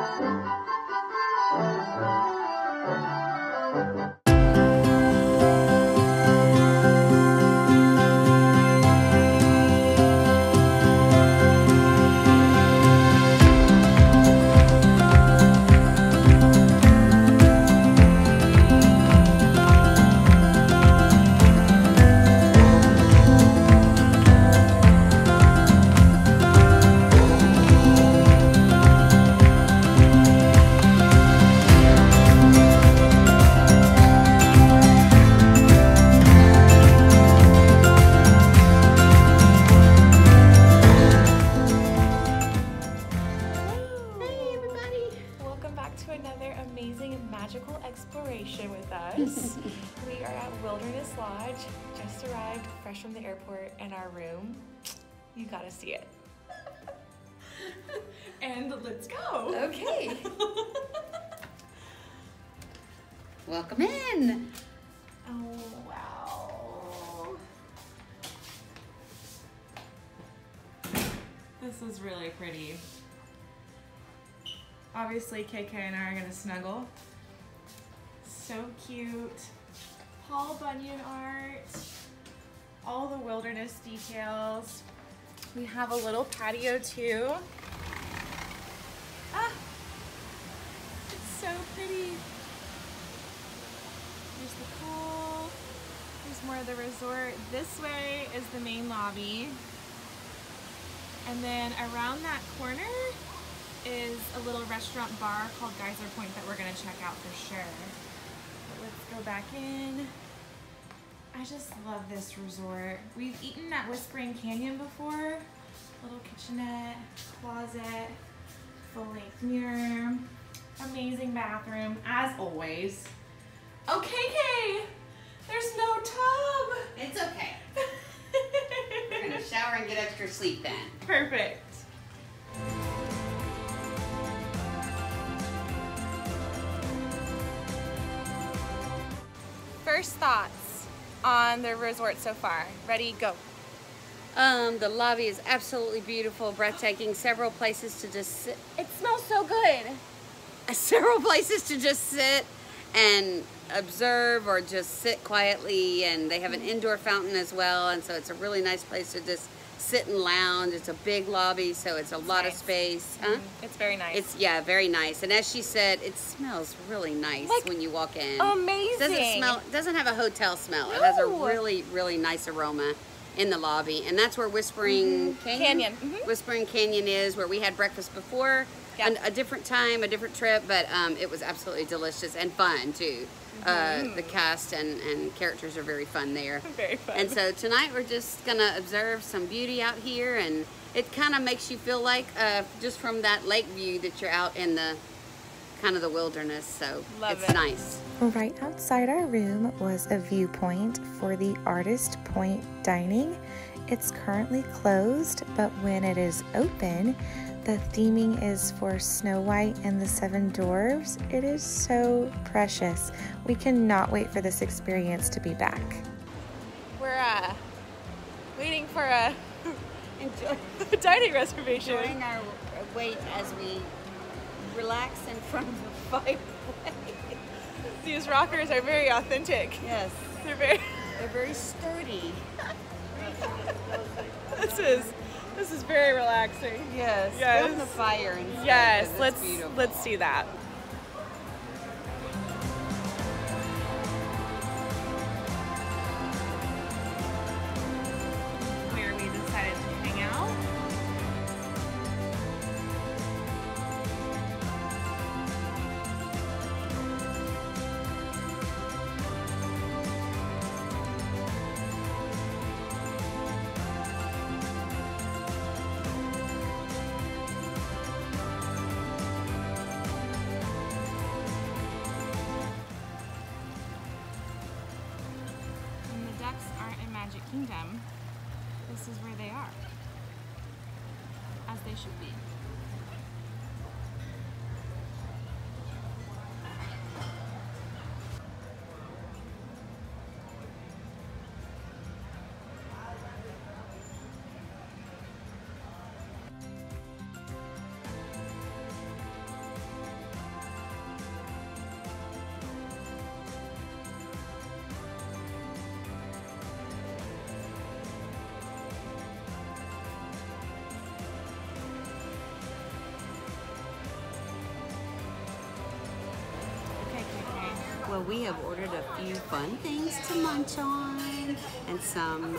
Hey airport, and our room, you gotta see it. and let's go! Okay. Welcome in. Oh, wow. This is really pretty. Obviously, KK and I are gonna snuggle. So cute. Paul Bunyan art. All the wilderness details. We have a little patio too. Ah! It's so pretty. There's the pool. There's more of the resort. This way is the main lobby. And then around that corner is a little restaurant bar called Geyser Point that we're gonna check out for sure. But let's go back in. I just love this resort. We've eaten at Whispering Canyon before. Little kitchenette, closet, full length mirror, amazing bathroom, as always. Okay, KK! There's no tub! It's okay. We're gonna shower and get extra sleep then. Perfect. First thoughts on the resort so far. Ready, go. Um, the lobby is absolutely beautiful, breathtaking. Several places to just sit. It smells so good. Several places to just sit and observe or just sit quietly. And they have an indoor fountain as well, and so it's a really nice place to just sit and lounge. It's a big lobby, so it's a lot of space. Huh? It's very nice. It's yeah, very nice. And as she said, it smells really nice Like, when you walk in. amazing. Doesn't smell. Doesn't have a hotel smell. It has a really really nice aroma in the lobby, and that's where Whispering Canyon, Canyon, mhm. Whispering Canyon is, where we had breakfast before. Yeah. An- a different time, a different trip, but um, it was absolutely delicious and fun too. Uh, the cast and, and characters are very fun there. Very fun. And so tonight we're just gonna observe some beauty out here, and it kind of makes you feel like uh, just from that lake view that you're out in the kind of the wilderness. So Love it's it. nice. Right outside our room was a viewpoint for the Artist Point Dining. It's currently closed, but when it is open, the theming is for Snow White and the Seven Dwarfs. It is so precious. We cannot wait for this experience to be back. We're uh, waiting for a Enjoy, dining reservation. enjoying our wait as we relax in front of the fireplace. These rockers are very authentic. Yes, They're very. they're very sturdy. This is this is very relaxing. Yes, Yes. build the fire Yes, let's let's do that. Kingdom, this is where they are. As they should be. Well, we have ordered a few fun things to munch on, and some.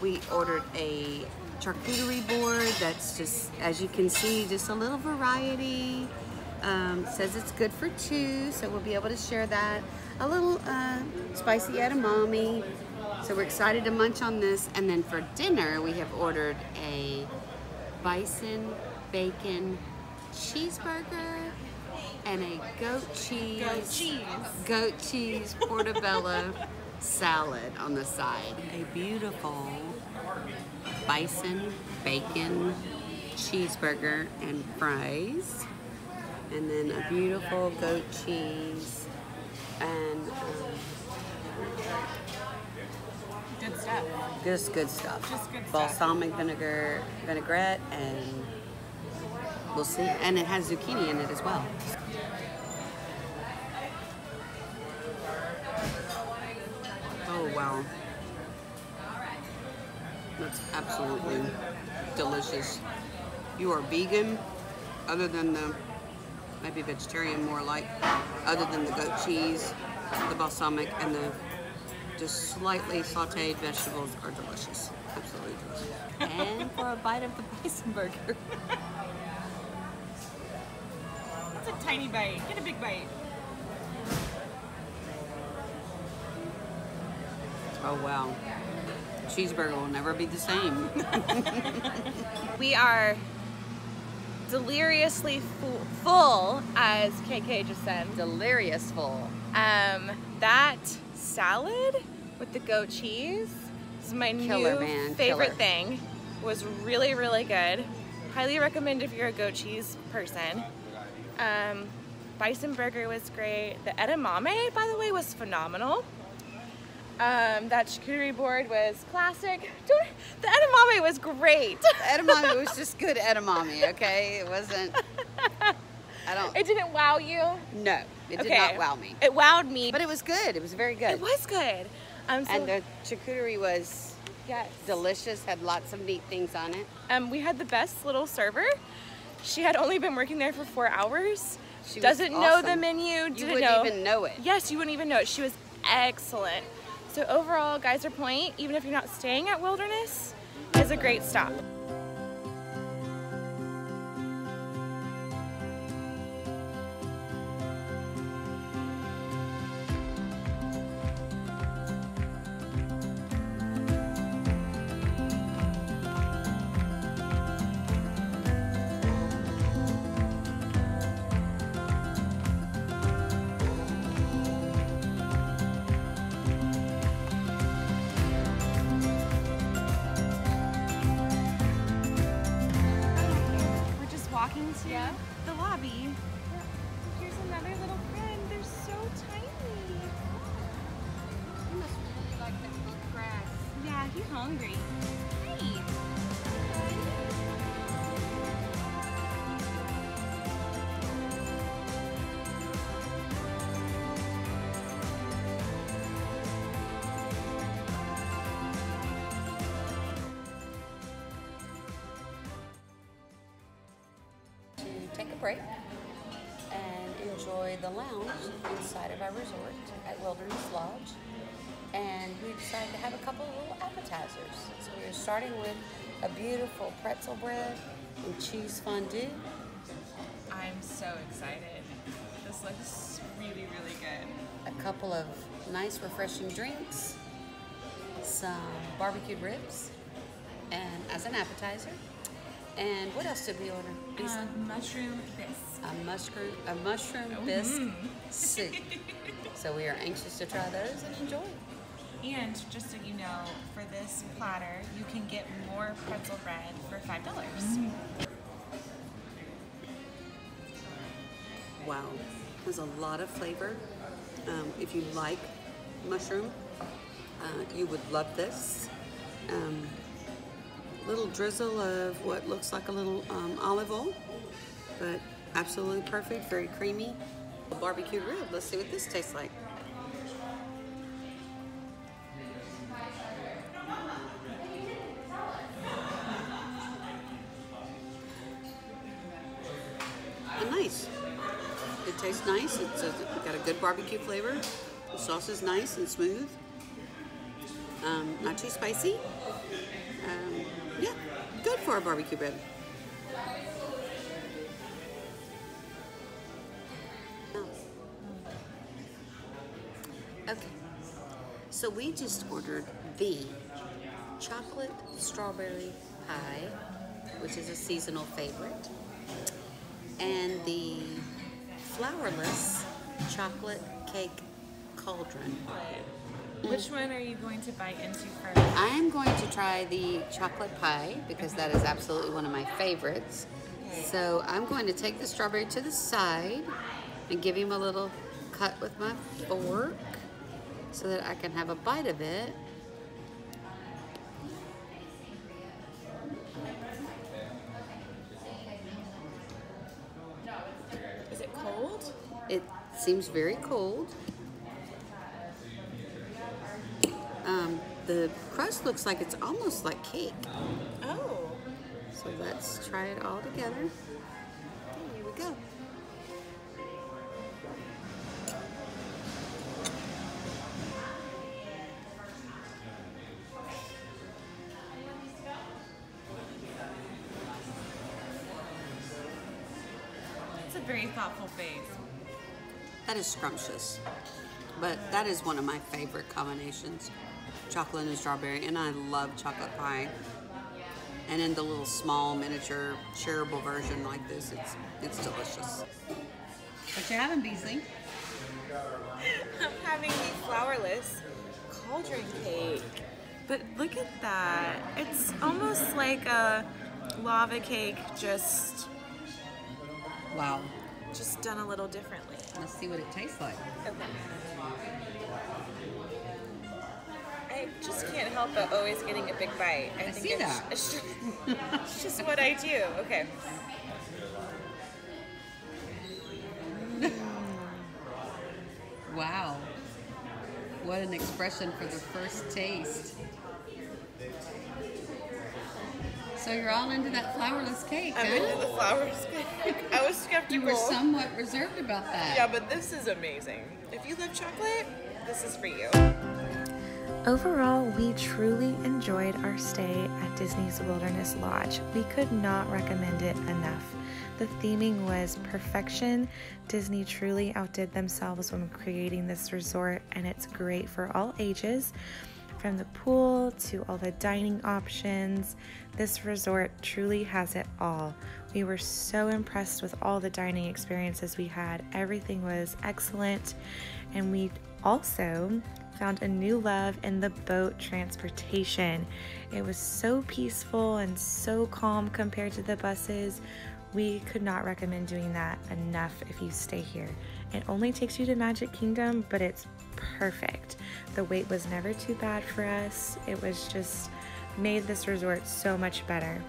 We ordered a charcuterie board that's just, as you can see, just a little variety. Um, says it's good for two, so we'll be able to share that. A little uh, spicy edamame. So we're excited to munch on this. And then for dinner, we have ordered a bison bacon cheeseburger and a goat cheese Goat cheese. goat cheese portobello salad on the side. A beautiful bison bacon cheeseburger and fries. And then a beautiful goat cheese and um, Good stuff. just good stuff. Just good stuff. Balsamic vinegar, vinaigrette, and we'll see. And it has zucchini in it as well. Oh wow. That's absolutely delicious. You are vegan, other than the maybe vegetarian more like, other than the goat cheese, the balsamic, and the just slightly sauteed vegetables are delicious. Absolutely delicious. and for a bite of the bison burger. tiny bite. Get a big bite. Oh wow. Cheeseburger will never be the same. We are deliriously fu- full, as KK just said. Delirious full. Um, that salad with the goat cheese is my Killer, new man, favorite killer. thing. Was really really good. Highly recommend if you're a goat cheese person. Um, bison burger was great. The edamame, by the way, was phenomenal. Um, that charcuterie board was classic. Don't- The edamame was great. The edamame was just good edamame, okay? It wasn't. I don't. It didn't wow you. No, it did okay. not wow me. It wowed me, But it was good. It was very good. it was good. Um, so, And the charcuterie was yes. delicious. Had lots of neat things on it. Um, we had the best little server. She had only been working there for four hours. She Doesn't know the menu. You Didn't wouldn't know. even know it. Yes, you wouldn't even know it. She was excellent. So overall, Geyser Point, even if you're not staying at Wilderness, is a great stop. The lobby. Here's another little friend. They're so tiny. You must really like little grass. Yeah, he's hungry. Break and enjoy the lounge inside of our resort at Wilderness Lodge. And we decided to have a couple of little appetizers. So we are starting with a beautiful pretzel bread and cheese fondue. I'm so excited. This looks really, really good. a couple of nice refreshing drinks, some barbecued ribs, and as an appetizer. And what else did we order? Lisa? Um, mushroom bisque. a mushroom a mushroom bisque soup. So we are anxious to try those and enjoy. And just so you know, for this platter, you can get more pretzel bread for five dollars. Wow, there's a lot of flavor. Um, if you like mushroom, uh, you would love this. Um, little drizzle of what looks like a little um, olive oil, but absolutely perfect, very creamy. A barbecued rib. Let's see what this tastes like. Nice. It It tastes nice. It's a, got a good barbecue flavor. The sauce is nice and smooth. Um, not too spicy. Um, yeah, good for a barbecue rib. Okay, so we just ordered the chocolate strawberry pie, which is a seasonal favorite, and the flourless chocolate cake cauldron. Which one are you going to bite into first? I am going to try the chocolate pie because that is absolutely one of my favorites. So I'm going to take the strawberry to the side and give him a little cut with my fork so that I can have a bite of it. Is it cold? It seems very cold. Um, the crust looks like it's almost like cake. Oh. So let's try it all together. Okay, here we go. It's a very thoughtful face. That is scrumptious. But that is one of my favorite combinations. Chocolate and strawberry. And I love chocolate pie. And in the little small miniature shareable version like this, it's it's delicious. What you having, Beasley? I'm having the flourless cauldron cake. But look at that. It's almost like a lava cake just Wow. just done a little differently. Let's see what it tastes like. Okay. I just can't help but always getting a big bite. I, I think see it's, that. It's just, it's just what I do. Okay. Wow. What an expression for the first taste. So you're all into that flourless cake, I'm huh? into the flowers cake. I was skeptical. You were somewhat reserved about that. yeah, but this is amazing. If you love chocolate, this is for you. Overall, we truly enjoyed our stay at Disney's Wilderness Lodge. We could not recommend it enough. The theming was perfection. Disney truly outdid themselves when creating this resort, and it's great for all ages. From the pool to all the dining options, this resort truly has it all. We were so impressed with all the dining experiences we had. Everything was excellent, and we also found a new love in the boat transportation. It was so peaceful and so calm compared to the buses. We could not recommend doing that enough if you stay here. It only takes you to Magic Kingdom, but it's perfect. The wait was never too bad for us. It was just made this resort so much better.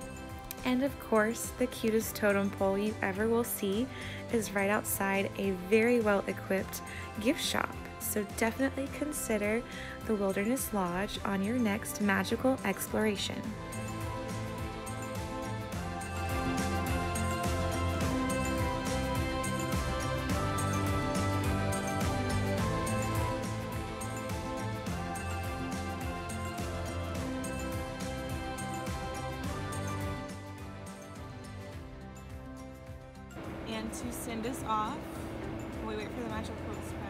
And of course, the cutest totem pole you ever will see is right outside a very well equipped gift shop. So definitely consider the Wilderness Lodge on your next magical exploration. And to send us off, we wait for the magical express.